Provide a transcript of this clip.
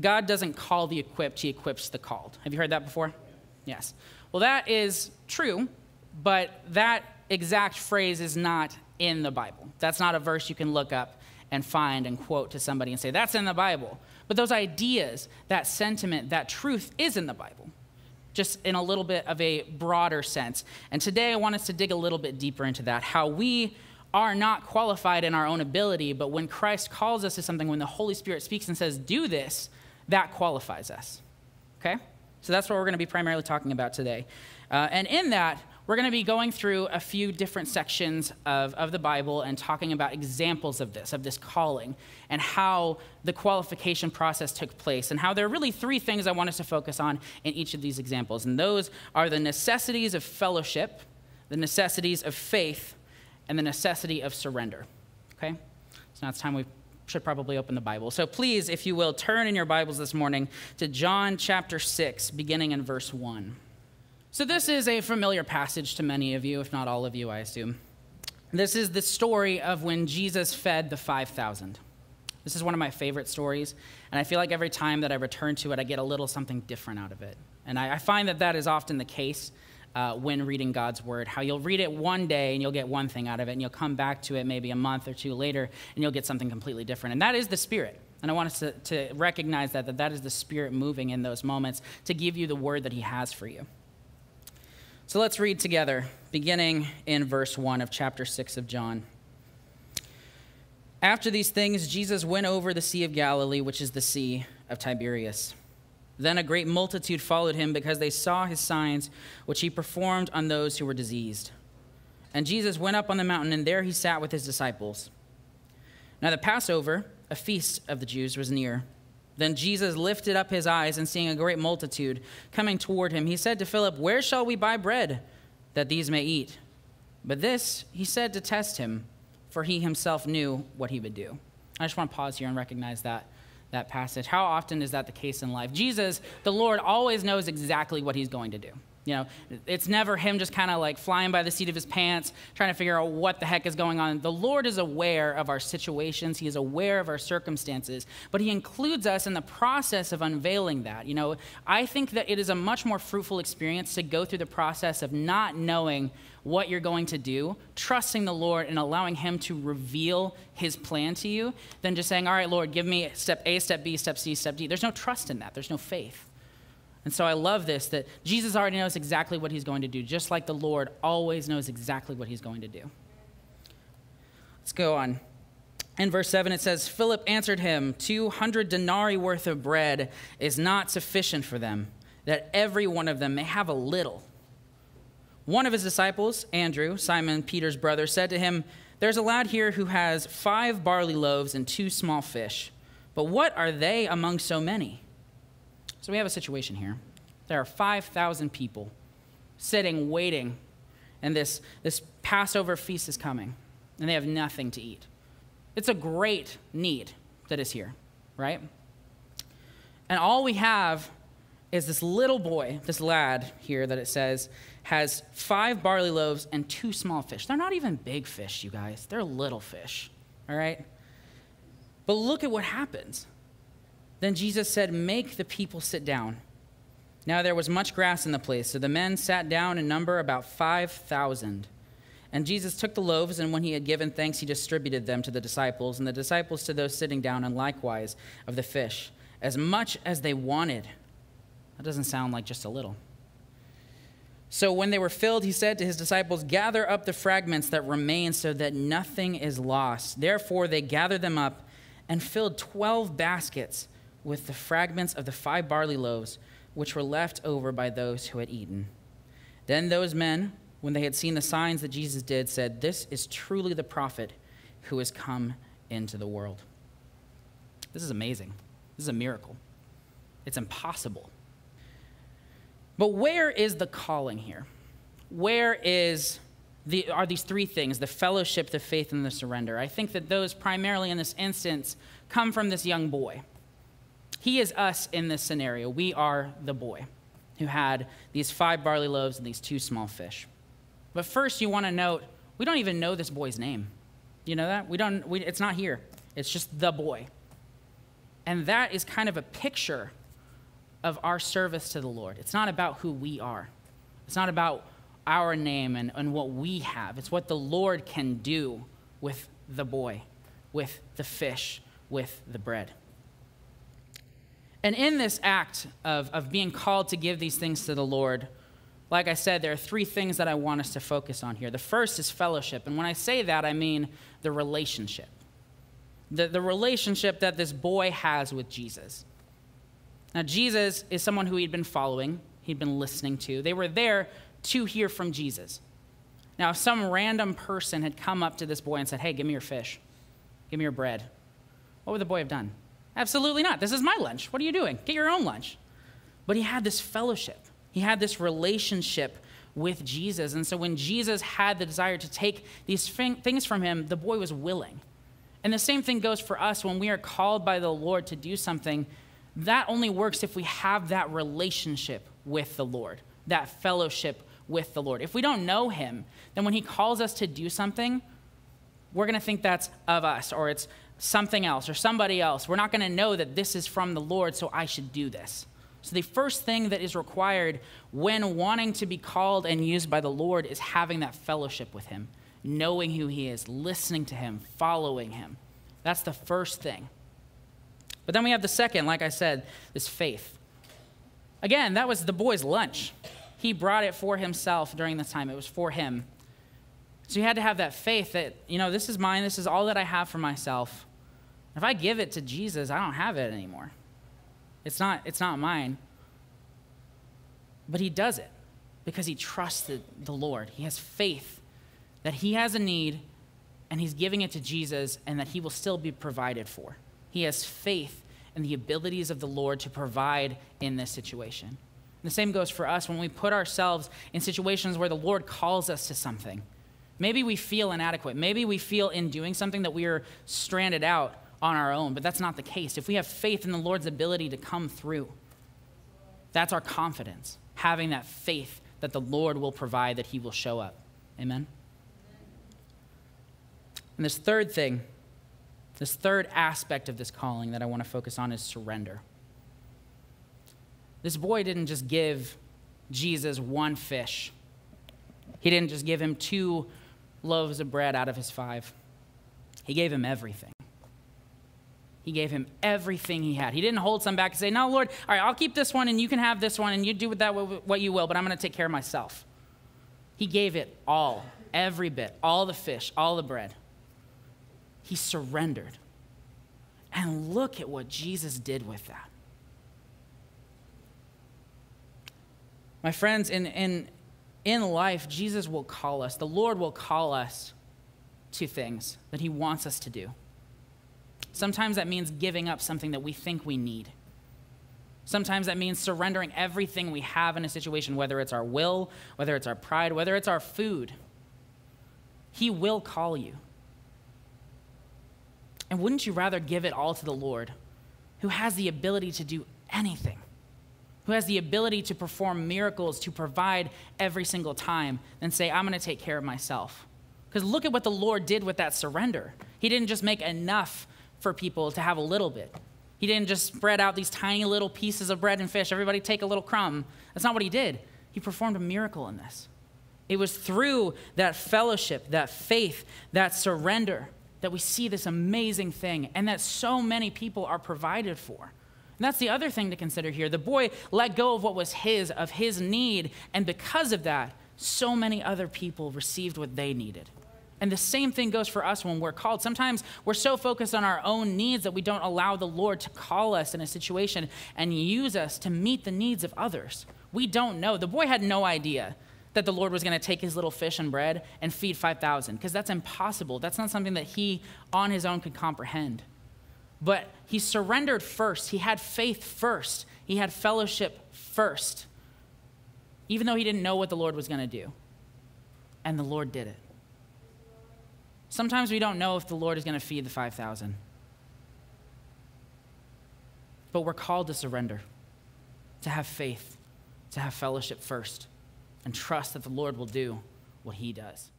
God doesn't call the equipped, he equips the called. Have you heard that before? Yes. Well, that is true, but that exact phrase is not in the Bible. That's not a verse you can look up and find and quote to somebody and say, that's in the Bible. But those ideas, that sentiment, that truth is in the Bible, just in a little bit of a broader sense. And today I want us to dig a little bit deeper into that, how we are not qualified in our own ability, but when Christ calls us to something, when the Holy Spirit speaks and says, do this, that qualifies us. Okay? So that's what we're going to be primarily talking about today. Uh, and in that, we're going to be going through a few different sections of, of the Bible and talking about examples of this, of this calling, and how the qualification process took place, and how there are really three things I want us to focus on in each of these examples. And those are the necessities of fellowship, the necessities of faith, and the necessity of surrender. Okay? So now it's time we should probably open the Bible. So please, if you will, turn in your Bibles this morning to John chapter 6, beginning in verse 1. So this is a familiar passage to many of you, if not all of you, I assume. This is the story of when Jesus fed the 5,000. This is one of my favorite stories, and I feel like every time that I return to it, I get a little something different out of it. And I, I find that that is often the case uh, when reading God's word. How you'll read it one day and you'll get one thing out of it, and you'll come back to it maybe a month or two later and you'll get something completely different. And that is the Spirit. And I want us to, to recognize that, that that is the Spirit moving in those moments to give you the word that He has for you. So let's read together, beginning in verse 1 of chapter 6 of John. After these things, Jesus went over the Sea of Galilee, which is the Sea of Tiberias. Then a great multitude followed him because they saw his signs, which he performed on those who were diseased. And Jesus went up on the mountain, and there he sat with his disciples. Now the Passover, a feast of the Jews, was near. Then Jesus lifted up his eyes, and seeing a great multitude coming toward him, he said to Philip, Where shall we buy bread that these may eat? But this he said to test him, for he himself knew what he would do. I just want to pause here and recognize that that passage. How often is that the case in life? Jesus, the Lord, always knows exactly what he's going to do. You know, it's never him just kind of like flying by the seat of his pants, trying to figure out what the heck is going on. The Lord is aware of our situations, He is aware of our circumstances, but He includes us in the process of unveiling that. You know, I think that it is a much more fruitful experience to go through the process of not knowing what you're going to do, trusting the Lord and allowing Him to reveal His plan to you, than just saying, All right, Lord, give me step A, step B, step C, step D. There's no trust in that, there's no faith. And so I love this that Jesus already knows exactly what He's going to do, just like the Lord always knows exactly what He's going to do. Let's go on. In verse 7, it says, Philip answered him, 200 denarii worth of bread is not sufficient for them, that every one of them may have a little. One of his disciples, Andrew, Simon Peter's brother, said to him, There's a lad here who has five barley loaves and two small fish, but what are they among so many? So we have a situation here. There are 5,000 people sitting, waiting, and this, this Passover feast is coming, and they have nothing to eat. It's a great need that is here, right? And all we have is this little boy, this lad here that it says, has five barley loaves and two small fish. They're not even big fish, you guys. They're little fish, all right? But look at what happens. Then Jesus said, Make the people sit down. Now there was much grass in the place, so the men sat down in number about 5,000. And Jesus took the loaves, and when he had given thanks, he distributed them to the disciples, and the disciples to those sitting down, and likewise of the fish, as much as they wanted. That doesn't sound like just a little. So when they were filled, he said to his disciples, Gather up the fragments that remain so that nothing is lost. Therefore, they gathered them up and filled 12 baskets with the fragments of the five barley loaves, which were left over by those who had eaten. Then those men, when they had seen the signs that Jesus did, said, This is truly the prophet who has come into the world. This is amazing. This is a miracle. It's impossible but where is the calling here? Where is the, are these three things the fellowship, the faith, and the surrender? I think that those primarily in this instance come from this young boy. He is us in this scenario. We are the boy who had these five barley loaves and these two small fish. But first, you want to note we don't even know this boy's name. Do you know that? We don't, we, it's not here. It's just the boy. And that is kind of a picture of our service to the Lord. It's not about who we are, it's not about our name and, and what we have. It's what the Lord can do with the boy, with the fish, with the bread. And in this act of, of being called to give these things to the Lord, like I said, there are three things that I want us to focus on here. The first is fellowship. And when I say that, I mean the relationship. The, the relationship that this boy has with Jesus. Now, Jesus is someone who he'd been following, he'd been listening to. They were there to hear from Jesus. Now, if some random person had come up to this boy and said, Hey, give me your fish, give me your bread, what would the boy have done? Absolutely not. This is my lunch. What are you doing? Get your own lunch. But he had this fellowship, he had this relationship with Jesus. And so when Jesus had the desire to take these things from him, the boy was willing. And the same thing goes for us when we are called by the Lord to do something. That only works if we have that relationship with the Lord, that fellowship with the Lord. If we don't know Him, then when He calls us to do something, we're going to think that's of us or it's something else or somebody else. We're not going to know that this is from the Lord, so I should do this. So, the first thing that is required when wanting to be called and used by the Lord is having that fellowship with Him, knowing who He is, listening to Him, following Him. That's the first thing. But then we have the second, like I said, this faith. Again, that was the boy's lunch. He brought it for himself during this time, it was for him. So he had to have that faith that, you know, this is mine, this is all that I have for myself. If I give it to Jesus, I don't have it anymore. It's not, it's not mine. But he does it because he trusts the, Lord. He has faith that he has a need and he's giving it to Jesus and that he will still be provided for. He has faith in the abilities of the Lord to provide in this situation. And the same goes for us when we put ourselves in situations where the Lord calls us to something. Maybe we feel inadequate. Maybe we feel in doing something that we are stranded out on our own, but that's not the case. If we have faith in the Lord's ability to come through, that's our confidence, having that faith that the Lord will provide, that He will show up. Amen? And this third thing, this third aspect of this calling that I want to focus on is surrender. This boy didn't just give Jesus one fish, he didn't just give him two loaves of bread out of his five, he gave him everything. He gave him everything he had. He didn't hold some back and say, No, Lord, all right, I'll keep this one and you can have this one and you do with that what you will, but I'm going to take care of myself. He gave it all, every bit, all the fish, all the bread. He surrendered. And look at what Jesus did with that. My friends, in, in, in life, Jesus will call us, the Lord will call us to things that He wants us to do. Sometimes that means giving up something that we think we need. Sometimes that means surrendering everything we have in a situation, whether it's our will, whether it's our pride, whether it's our food. He will call you. And wouldn't you rather give it all to the Lord, who has the ability to do anything, who has the ability to perform miracles, to provide every single time, than say, I'm going to take care of myself? Because look at what the Lord did with that surrender. He didn't just make enough for people to have a little bit. He didn't just spread out these tiny little pieces of bread and fish. Everybody take a little crumb. That's not what he did. He performed a miracle in this. It was through that fellowship, that faith, that surrender that we see this amazing thing and that so many people are provided for. And that's the other thing to consider here. The boy let go of what was his, of his need, and because of that, so many other people received what they needed. And the same thing goes for us when we're called. Sometimes we're so focused on our own needs that we don't allow the Lord to call us in a situation and use us to meet the needs of others. We don't know. The boy had no idea that the Lord was going to take his little fish and bread and feed 5,000, because that's impossible. That's not something that he on his own could comprehend. But he surrendered first. He had faith first. He had fellowship first, even though he didn't know what the Lord was going to do. And the Lord did it. Sometimes we don't know if the Lord is going to feed the 5,000. But we're called to surrender, to have faith, to have fellowship first and trust that the Lord will do what he does.